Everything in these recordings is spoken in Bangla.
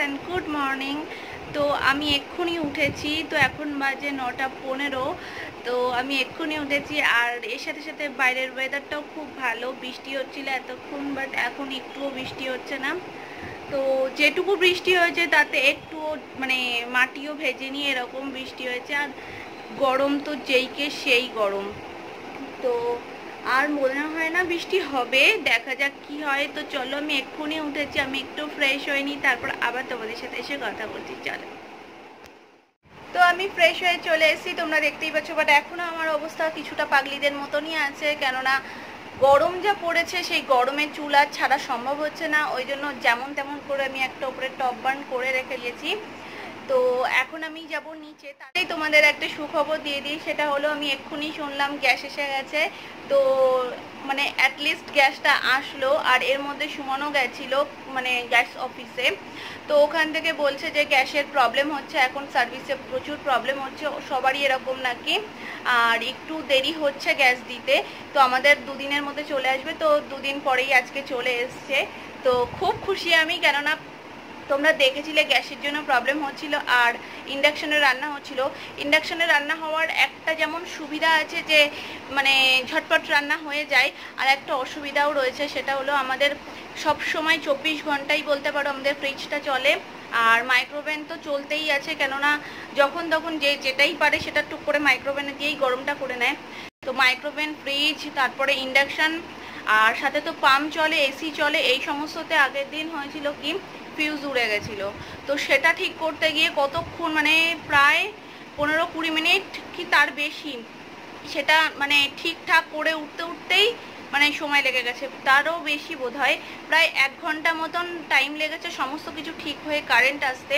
অ্যান্ড গুড মর্নিং তো আমি এক্ষুনি উঠেছি, তো এখন বাজে নটা পনেরো। তো আমি এক্ষুনি উঠেছি আর এর সাথে সাথে বাইরের ওয়েদারটাও খুব ভালো, বৃষ্টি হচ্ছিল এতক্ষণ বাট এখন একটুও বৃষ্টি হচ্ছে না। তো যেটুকু বৃষ্টি হয়েছে, তাতে একটু মানে মাটিও ভেজে নিয়ে এরকম বৃষ্টি হয়েছে। আর গরম তো যেইকে সেই গরম। তো আর মনে হয় না বৃষ্টি হবে, দেখা যাক কি হয়। তো চলো, আমি এক্ষুনি উঠেছি, আমি একটু ফ্রেশ হইনি, তারপর আবার তোমাদের সাথে এসে কথা বলছি, চলো। তো আমি ফ্রেশ হয়ে চলে এসেছি, তোমরা দেখতেই পাচ্ছ বাট এখনও আমার অবস্থা কিছুটা পাগলিদের মতনই আছে, কেননা গরম যা পড়েছে, সেই গরমে চুল আর ছাড়া সম্ভব হচ্ছে না। ওই জন্য যেমন তেমন করে আমি একটা উপরে টপ বার্ন করে রেখে দিয়েছি। তো এখন আমি যাব নিচে। তাতেই তোমাদের একটা সুখবর দিয়ে দিই, সেটা হলো আমি এক্ষুনি শুনলাম গ্যাস এসে গেছে। তো মানে অ্যাটলিস্ট গ্যাসটা আসলো, আর এর মধ্যে সুমনও গেছিল মানে গ্যাস অফিসে। তো ওখান থেকে বলছে যে গ্যাসের প্রবলেম হচ্ছে, এখন সার্ভিসে প্রচুর প্রবলেম হচ্ছে, সবারই এরকম নাকি। আর একটু দেরি হচ্ছে গ্যাস দিতে, তো আমাদের দুদিনের মধ্যে চলে আসবে, তো দুদিন পরেই আজকে চলে এসছে। তো খুব খুশি আমি, কেননা তোমরা দেখেছিলে গ্যাসের জন্য প্রবলেম হচ্ছিল আর ইন্ডাকশনে রান্না হচ্ছিল। ইন্ডাকশনে রান্না হওয়ার একটা যেমন সুবিধা আছে যে মানে ঝটপট রান্না হয়ে যায়, আর একটা অসুবিধাও রয়েছে সেটা হলো আমাদের সব সময় চব্বিশ ঘন্টাই বলতে পারো আমাদের ফ্রিজটা চলে, আর মাইক্রোওভেন তো চলতেই আছে, কেননা যখন তখন যে যেটাই পারে সেটা টুক করে মাইক্রোওভেনে দিয়েই গরমটা করে নেয়। তো মাইক্রোওভেন ফ্রিজ তারপরে ইন্ডাকশান আর সাথে তো পাম্প চলে এসি চলে, এই সমস্ততে আগের দিন হয়েছিল কি ফিউজ উড়ে গেছিল। তো সেটা ঠিক করতে গিয়ে কতক্ষণ মানে প্রায় পনেরো কুড়ি মিনিট কি তার বেশি। সেটা মানে ঠিকঠাক করে উঠতে উঠতেই মানে সময় লেগে গেছে। তারও বেশি বোধ হয় প্রায় এক ঘণ্টা মতন টাইম লেগেছে। সমস্ত কিছু ঠিক হয়ে কারেন্ট আসতে।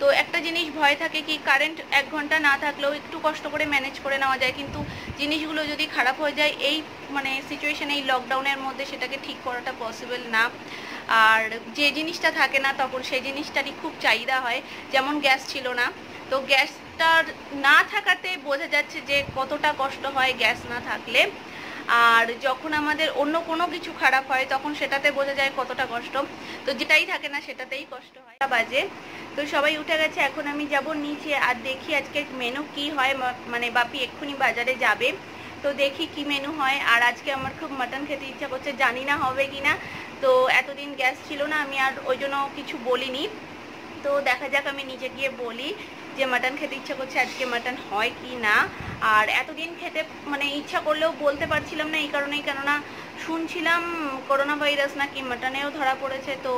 তো একটা জিনিস ভয় থাকে কি কারেন্ট এক ঘণ্টা না থাকলেও একটু কষ্ট করে ম্যানেজ করে নেওয়া যায়। কিন্তু জিনিসগুলো যদি খারাপ হয়ে যায়, এই মানে সিচুয়েশানে এই লকডাউনের মধ্যে সেটাকে ঠিক করাটা পসিবল না। আর যে জিনিসটা থাকে না তখন সেই জিনিসটারই খুব চাহিদা হয়, যেমন গ্যাস ছিল না। তো গ্যাসটার না থাকাতে বোঝা যাচ্ছে যে কতটা কষ্ট হয় গ্যাস না থাকলে। আর যখন আমাদের অন্য কোনো কিছু খারাপ হয়, তখন সেটাতে বোঝা যায় কতটা কষ্ট। তো যেটাই থাকে না সেটাতেই কষ্ট হয়। বাজে। তো সবাই উঠে গেছে, এখন আমি যাব নিচে। আর দেখি আজকে মেনু কি হয় মানে বাপি এক্ষুনি বাজারে যাবে। তো দেখি কি মেনু হয়। আর আজকে আমার খুব মাটন খেতে ইচ্ছা করছে, জানি না হবে কি না তো এতদিন গ্যাস ছিল না, আমি আর ওই জন্য কিছু বলিনি। তো দেখা যাক আমি নিজে গিয়ে বলি যে মাটন খেতে ইচ্ছা করছে আজকে মাটন হয় কি না। আর এতদিন খেতে মানে ইচ্ছা করলেও বলতে পারছিলাম না এই কারণেই। কেননা শুনছিলাম করোনা ভাইরাস নাকি মাটনেও ধরা পড়েছে, তো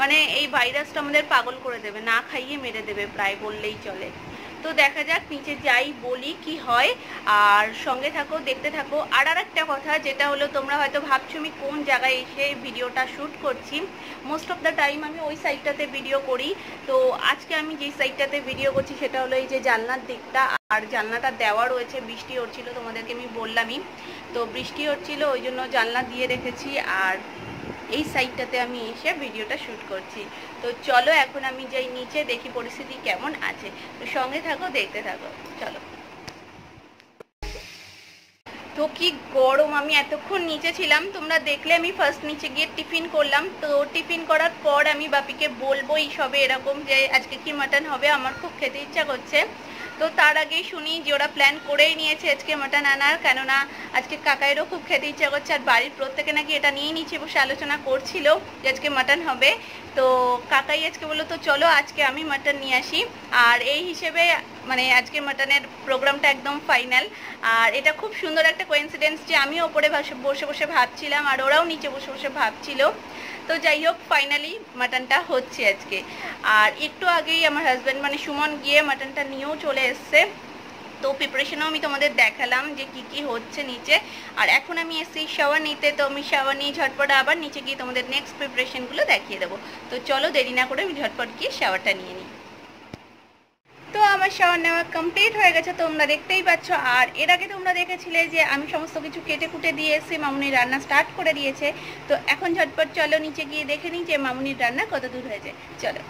মানে এই ভাইরাসটা আমাদের পাগল করে দেবে, না খাইয়ে মেরে দেবে, প্রায় বললেই চলে। তো দেখা যাক, নিচে যাই বলি কি হয়। আর সঙ্গে থাকো, দেখতে থাকো। আর আর একটা কথা, যেটা হলো, তোমরা হয়তো ভাবছ, আমি কোন জায়গায় এসে ভিডিওটা শ্যুট করছি। মোস্ট অফ দ্য টাইম আমি ওই সাইডটাতে ভিডিও করি। তো আজকে আমি যেই সাইডটাতে ভিডিও করছি, সেটা হলো এই যে জানলার দিকটা। আর জানলাটা দেওয়া রয়েছে, বৃষ্টি হচ্ছিল তোমাদেরকে আমি বললামই। তো বৃষ্টি হচ্ছিল, ওই জন্য জানলা দিয়ে রেখেছি। আর এই সাইডটাতে আমি এসে ভিডিওটা শ্যুট করছি। তো চলো এখন আমি যাই নিচে দেখি পরিস্থিতি কেমন আছে। তো সঙ্গে থাকো, দেখতে থাকো। চলো। তো কি গরম, আমি এতক্ষণ নিচে ছিলাম। তোমরা দেখলে আমি ফার্স্ট নিচে গিয়ে টিফিন করলাম। তো টিফিন করার পর আমি বাপিকে বলব এই সবে এরকম যে আজকে কি মাটন হবে, আমার খুব খেতে ইচ্ছা করছে। তো তার আগেই শুনি যে ওরা প্ল্যান করেই নিয়েছে আজকে মাটন আনার। কেননা আজকে কাকাইরও খুব খেতে ইচ্ছা করছে, আর বাড়ির প্রত্যেকে নাকি এটা নিয়েই নিচে বসে আলোচনা করছিল যে আজকে মাটন হবে। তো কাকাই আজকে বলল, তো চলো আজকে আমি মাটন নিয়ে আসি। আর এই হিসেবে মানে আজকে মাটনের প্রোগ্রামটা একদম ফাইনাল আর এটা খুব সুন্দর একটা কোইন্সিডেন্স যে আমি ওপরে বসে বসে ভাবছিলাম, আর ওরাও নিচে বসে বসে ভাবছিল। তো যাই হোক ফাইনালি মাটনটা হচ্ছে আজকে। আর একটু আগেই আমার হাজব্যান্ড মানে সুমন গিয়ে মাটনটা নিয়েও চলে এসছে। তো প্রিপারেশনও আমি তোমাদের দেখালাম যে কি কি হচ্ছে নিচে। আর এখন আমি এসেছি শাওয়ার নিতে, তো আমি শাওয়ার নিয়ে ঝটপট আবার নিচে গিয়ে তোমাদের নেক্সট প্রিপারেশনগুলো দেখিয়ে দেবো। তো চলো দেরি না করে আমি ঝটপট গিয়ে শাওয়ারটা নিয়ে নিই। তো আমার শাওয়ার নেওয়া কমপ্লিট হয়ে গেছে, তোমরা দেখতেই পাচ্ছ। আর এর আগে তোমরা দেখেছিলে যে আমি সমস্ত কিছু কেটে কুটে দিয়ে এসে মামুনির রান্না স্টার্ট করে দিয়েছে। তো এখন ঝটপট চলো, নিচে গিয়ে দেখে নিই যে মামুনির রান্না কত দূর হয়েছে। চলো।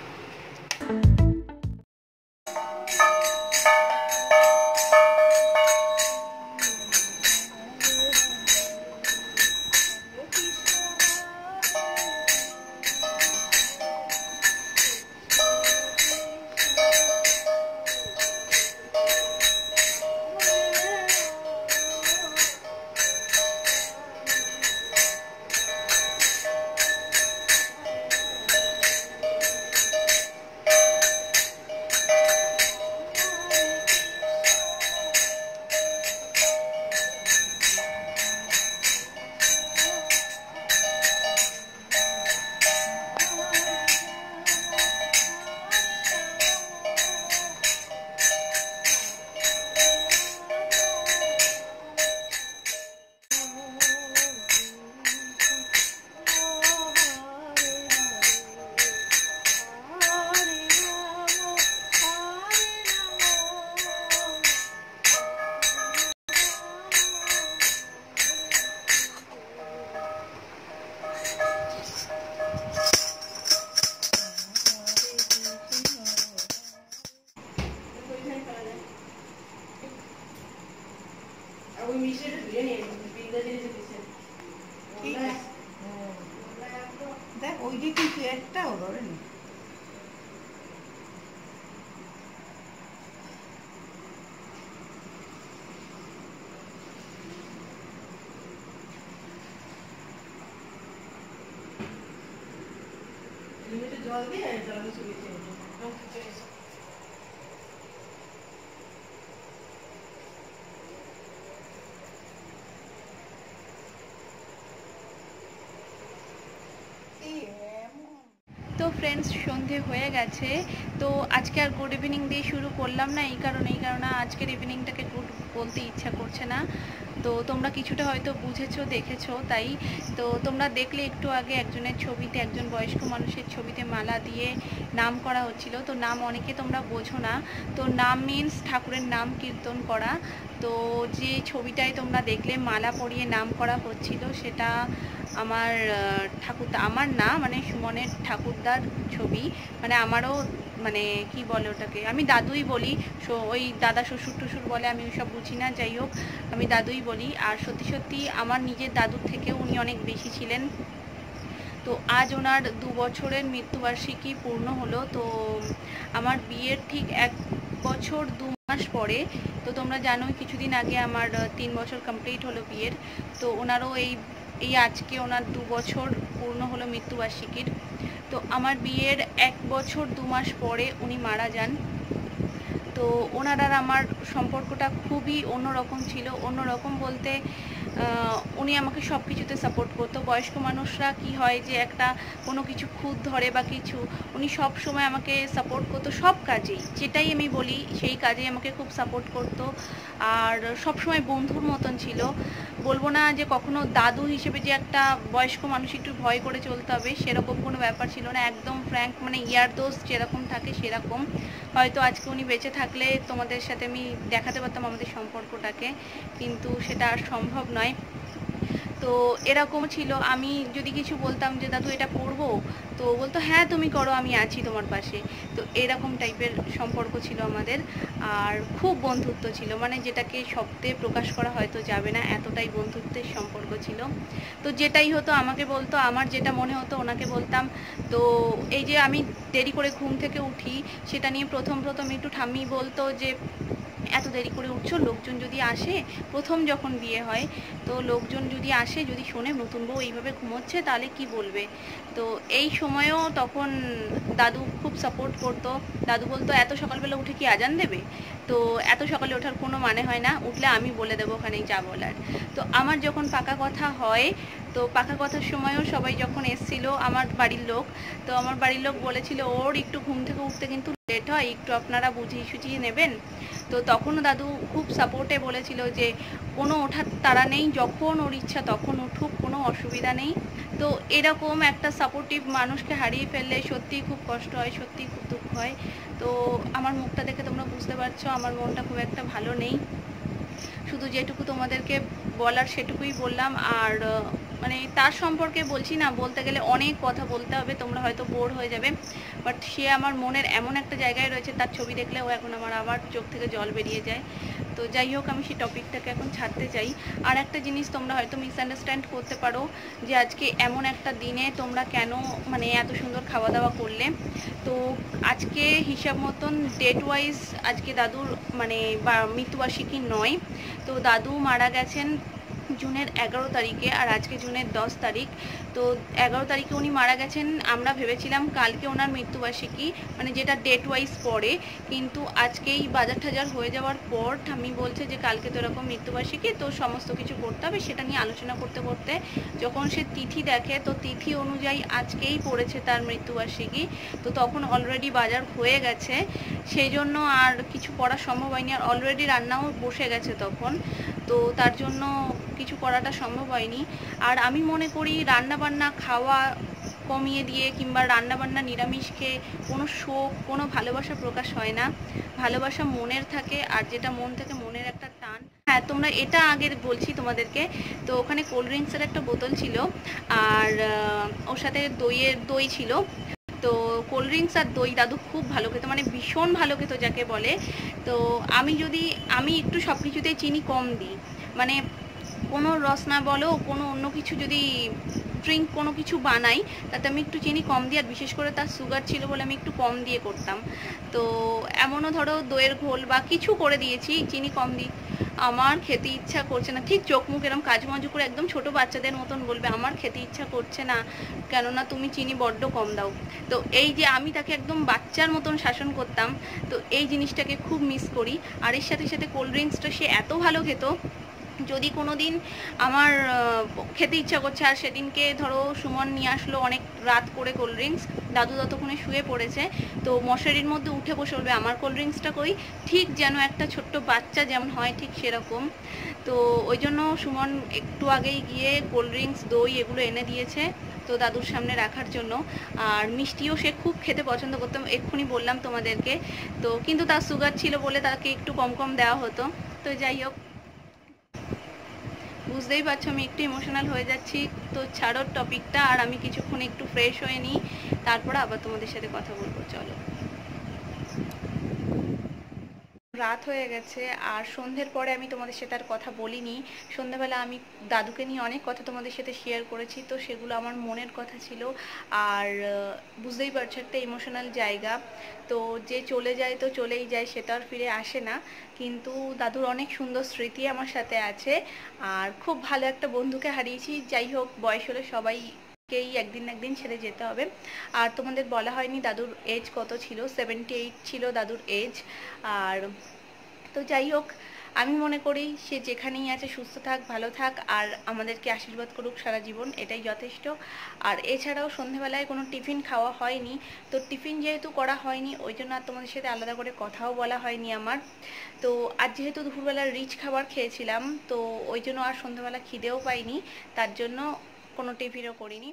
তো ফ্রেন্ডস সন্ধে হয়ে গেছে। তো আজকে আর গুড ইভিনিং দিয়ে শুরু করলাম না, এই কারণে এই কারণে আজকের ইভিনিংটাকে বলতে ইচ্ছা করছে না। তো তোমরা কিছুটা হয়তো বুঝেছ, দেখেছ, তাই। তো তোমরা দেখলে একটু আগে একজনের ছবিতে, একজন বয়স্ক মানুষের ছবিতে মালা দিয়ে নাম করা হচ্ছিল। তো নাম অনেকে তোমরা বোঝো না। তো নাম মিন্স ঠাকুরের নাম কীর্তন করা। তো যে ছবিটায় তোমরা দেখলে মালা পরিয়ে নাম করা হচ্ছিল, সেটা আমার ঠাকুর আমার না মানে সুমনের ঠাকুরদার ছবি মানে আমারও মানে কি বলে ওটাকে, আমি দাদুই বলি ওই দাদা শ্বশুর টশুর বলে, আমি ওইসব বুঝি না, যাই হোক, আমি দাদুই বলি। আর সত্যি সত্যি আমার নিজের দাদুর থেকেও উনি অনেক বেশি ছিলেন। তো আজ ওনার দু বছরের মৃত্যুবার্ষিকী পূর্ণ হলো, তো আমার বিয়ের ঠিক এক বছর দু মাস পরে, তো তোমরা জানোই কিছুদিন আগে আমার তিন বছর কমপ্লিট হলো বিয়ের, তো ওনারও এই এই আজকে ওনার দু বছর পূর্ণ হলো মৃত্যুবার্ষিকীর। তো আমার বিয়ের এক বছর দু মাস পরে উনি মারা যান। তো ওনার আর আমার সম্পর্কটা খুবই অন্যরকম ছিল। অন্যরকম বলতে উনি আমাকে সব কিছুতে সাপোর্ট করতো। বয়স্ক মানুষরা কি হয় যে একটা কোনো কিছু খুদ ধরে বা কিছু, উনি সব সময় আমাকে সাপোর্ট করতো সব কাজেই। যেটাই আমি বলি, সেই কাজেই আমাকে খুব সাপোর্ট করতো। আর সব সময় বন্ধুর মতন ছিল। বলব না যে কখনো দাদু হিসেবে যে একটা বয়স্ক মানুষ একটু ভয় করে চলতে হবে, সেরকম কোনো ব্যাপার ছিল না। একদম ফ্র্যাঙ্ক মানে ইয়ার দোষ যেরকম থাকে সেরকম। হয়তো আজকে উনি বেঁচে থাকলে তোমাদের সাথে আমি দেখাতে পারতাম আমাদের সম্পর্কটাকে, কিন্তু সেটা আর সম্ভব নয়। তো এরকম ছিল। আমি যদি কিছু বলতাম যে, দাদু, এটা করব তো বলতো হ্যাঁ তুমি করো, আমি আছি তোমার পাশে। তো এরকম টাইপের সম্পর্ক ছিল আমাদের। আর খুব বন্ধুত্ব ছিল। মানে যেটাকে শব্দে প্রকাশ করা হয়তো যাবে না, এতটাই বন্ধুত্বের সম্পর্ক ছিল। তো যেটাই হতো, আমাকে বলতো, আমার যেটা মনে হতো, ওনাকে বলতাম। তো এই যে আমি দেরি করে ঘুম থেকে উঠি, সেটা নিয়ে প্রথম প্রথম একটু ঠাম্মি বলতো যে এত দেরি করে উঠছো? লোকজন যদি আসে, প্রথম যখন বিয়ে হয়, তো লোকজন যদি আসে, যদি শোনে নতুন বউ এইভাবে ঘুমোচ্ছে, তাহলে কি বলবে? তো এই সময়ও তখন দাদু খুব সাপোর্ট করতো। দাদু বলতো, এত সকালবেলা উঠে কি আজান দেবে? তো এত সকালে ওঠার কোনো মানে হয় না। উঠলে আমি বলে দেবো ওখানে যা বলার। তো আমার যখন পাকা কথা হয় তো পাখা কথার সময়ও সবাই যখন এসছিল, আমার বাড়ির লোক, তো আমার বাড়ির লোক বলেছিল, ওর একটু ঘুম থেকে উঠতে কিন্তু লেট হয়, একটু আপনারা বুঝিয়ে সুঝিয়ে নেবেন। তো তখনও দাদু খুব সাপোর্টে বলেছিল যে, কোনো ওঠার তারা নেই, যখন ওর ইচ্ছা তখন উঠুক, কোনো অসুবিধা নেই। তো এরকম একটা সাপোর্টিভ মানুষকে হারিয়ে ফেললে সত্যিই খুব কষ্ট হয়, সত্যিই খুব দুঃখ হয়। তো আমার মুখটা দেখে তোমরা বুঝতে পারছ, আমার মনটা খুব একটা ভালো নেই। শুধু যেটুকু তোমাদেরকে বলার সেটুকুই বললাম, আর মানে তার সম্পর্কে বলছি না, বলতে গেলে অনেক কথা বলতে হবে, তোমরা হয়তো বোর হয়ে যাবে। বাট সে আমার মনের এমন একটা জায়গায় রয়েছে, তার ছবি দেখলে ও এখন আমার আবার চোখ থেকে জল বেরিয়ে যায়। তো যাই হোক, আমি সেই টপিকটাকে এখন ছাড়তে চাই। আর একটা জিনিস তোমরা হয়তো মিসআন্ডারস্ট্যান্ড করতে পারো, যে আজকে এমন একটা দিনে তোমরা কেন মানে এত সুন্দর খাওয়া দাওয়া করলে। তো আজকে হিসাব মতন ডেট ওয়াইজ আজকে দাদুর মানে মৃত্যুবার্ষিকী নয়। তো দাদু মারা গেছেন জুনের এগারো তারিখে আর আজকে জুনের দশ তারিখ। তো এগারো তারিখে উনি মারা গেছেন, আমরা ভেবেছিলাম কালকে ওনার মৃত্যুবার্ষিকী মানে যেটা ডেট ওয়াইজ পড়ে। কিন্তু আজকেই বাজার টাজার হয়ে যাওয়ার পর ঠাম্মি বলছে যে, কালকে তো এরকম মৃত্যুবার্ষিকী, তো সমস্ত কিছু করতে হবে, সেটা নিয়ে আলোচনা করতে করতে। যখন সে তিথি দেখে, তো তিথি অনুযায়ী আজকেই পড়েছে তার মৃত্যুবার্ষিকী। তো তখন অলরেডি বাজার হয়ে গেছে, সেই জন্য আর কিছু করা সম্ভব হয়নি। আর অলরেডি রান্নাও বসে গেছে তখন। তো তার জন্য কিছু করাটা সম্ভব হয়নি। আর আমি মনে করি রান্না বান্না খাওয়া কমিয়ে দিয়ে কিংবা রান্নাবান্না নিরামিষ খেয়ে কোনো শোক কোনো ভালোবাসা প্রকাশ হয় না। ভালোবাসা মনের থাকে আর যেটা মন থেকে মনের একটা টান। হ্যাঁ তোমরা এটা আগের বলছি তোমাদেরকে। তো ওখানে কোল্ড ড্রিঙ্কসের একটা বোতল ছিল। আর ওর সাথে দইয়ের দই ছিল। তো কোল্ড ড্রিঙ্কস আর দই দাদু খুব ভালো খেত মানে ভীষণ ভালো খেত যাকে বলে। তো আমি যদি, আমি একটু সব কিছুতেই চিনি কম দিই। মানে কোনো রসনা বলো, কোনো অন্য কিছু যদি ড্রিঙ্ক কোনো কিছু বানাই, তাতে আমি একটু চিনি কম দিই আর বিশেষ করে তার সুগার ছিল বলে আমি একটু কম দিয়ে করতাম। তো এমনও ধরো দইয়ের ঘোল বা কিছু করে দিয়েছি, চিনি কম দিই। আমার খেতে ইচ্ছা করছে না। ঠিক চোখ মুখ এরম কাজু মাজু করে একদম ছোট বাচ্চাদের মতন বলবে, আমার খেতে ইচ্ছা করছে না, কেননা তুমি চিনি বড্ড কম দাও। তো এই যে আমি তাকে একদম বাচ্চার মতন শাসন করতাম, তো এই জিনিসটাকে খুব মিস করি। আর এর সাথে সাথে কোল্ড ড্রিঙ্কসটা সে এত ভালো খেত যদি কোনো দিন আমার খেতে ইচ্ছা করছে, আর সেদিনকে ধরো সুমন নিয়ে আসলো অনেক রাত করে কোল্ড ড্রিঙ্কস দাদু ততক্ষণে শুয়ে পড়েছে, তো মশারির মধ্যে উঠে বসে বলবে, আমার কোল্ড ড্রিঙ্কসটা কই? ঠিক যেন একটা ছোট্ট বাচ্চা যেমন হয় ঠিক সেরকম। তো ওই জন্য সুমন একটু আগেই গিয়ে কোল্ড ড্রিঙ্কস দই এগুলো এনে দিয়েছে, তো দাদুর সামনে রাখার জন্য। আর মিষ্টিও সে খুব খেতে পছন্দ করতাম এক্ষুনি বললাম তোমাদেরকে। তো কিন্তু তার সুগার ছিল বলে তাকে একটু কম কম দেওয়া হতো। তো যাই হোক বুঝতেই পারছ, আমি একটু ইমোশনাল হয়ে যাচ্ছি। তো ছাড়ো টপিকটা আর আমি কিছুক্ষণ একটু ফ্রেশ হয়ে নিই। তারপর আবার তোমাদের সাথে কথা বলব, চলো। রাত হয়ে গেছে আর সন্ধ্যের পরে আমি তোমাদের সাথে আর কথা বলিনি। সন্ধ্যাবেলা আমি দাদুকে নিয়ে অনেক কথা তোমাদের সাথে শেয়ার করেছি, তো সেগুলো আমার মনের কথা ছিল। আর বুঝতেই পারছ একটা ইমোশনাল জায়গা। তো যে চলে যায় তো চলেই যায় সেটা আর ফিরে আসে না। কিন্তু দাদুর অনেক সুন্দর স্মৃতি আমার সাথে আছে। আর খুব ভালো একটা বন্ধুকে হারিয়েছি। যাই হোক, বয়স হলে সবাই কেই একদিন একদিন ছেড়ে যেতে হবে। আর তোমাদের বলা হয়নি দাদুর এজ কত ছিল? সেভেন্টি এইট ছিল দাদুর এজ আর তো যাই হোক, আমি মনে করি সে যেখানেই আছে সুস্থ থাক, ভালো থাক, আর আমাদেরকে আশীর্বাদ করুক সারা জীবন, এটাই যথেষ্ট। আর এছাড়াও সন্ধেবেলায় কোনো টিফিন খাওয়া হয়নি। তো টিফিন যেহেতু করা হয়নি, ওই জন্য আর তোমাদের সাথে আলাদা করে কথাও বলা হয়নি আমার। তো আজ যেহেতু দুপুরবেলা রিচ খাবার খেয়েছিলাম, তো ওই জন্য আর সন্ধ্যাবেলা খিদেও পাইনি। তার জন্য কোনো টিফিনও করিনি।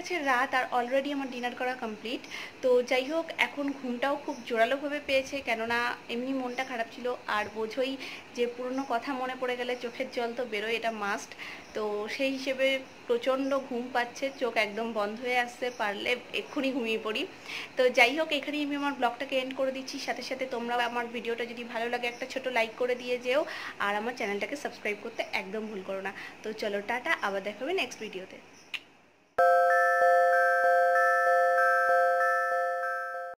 আছে রাত আর অলরেডি আমার ডিনার করা কমপ্লিট তো যাই হোক, এখন ঘুমটাও খুব জোরালোভাবে পেয়েছে, কেননা এমনি মনটা খারাপ ছিল। আর বোঝোই যে পুরনো কথা মনে পড়ে গেলে চোখের জল তো বেরোয়, এটা মাস্ট তো সেই হিসেবে প্রচণ্ড ঘুম পাচ্ছে, চোখ একদম বন্ধ হয়ে আসছে, পারলে এক্ষুনি ঘুমিয়ে পড়ি। তো যাই হোক, এখানেই আমি আমার ব্লগটাকে এন্ড করে দিচ্ছি। সাথে সাথে তোমরা আমার ভিডিওটা যদি ভালো লাগে, একটা ছোট লাইক করে দিয়ে যেও। আর আমার চ্যানেলটাকে সাবস্ক্রাইব করতে একদম ভুল করো না। তো চলো, টাটা, আবার দেখাবে নেক্সট ভিডিওতে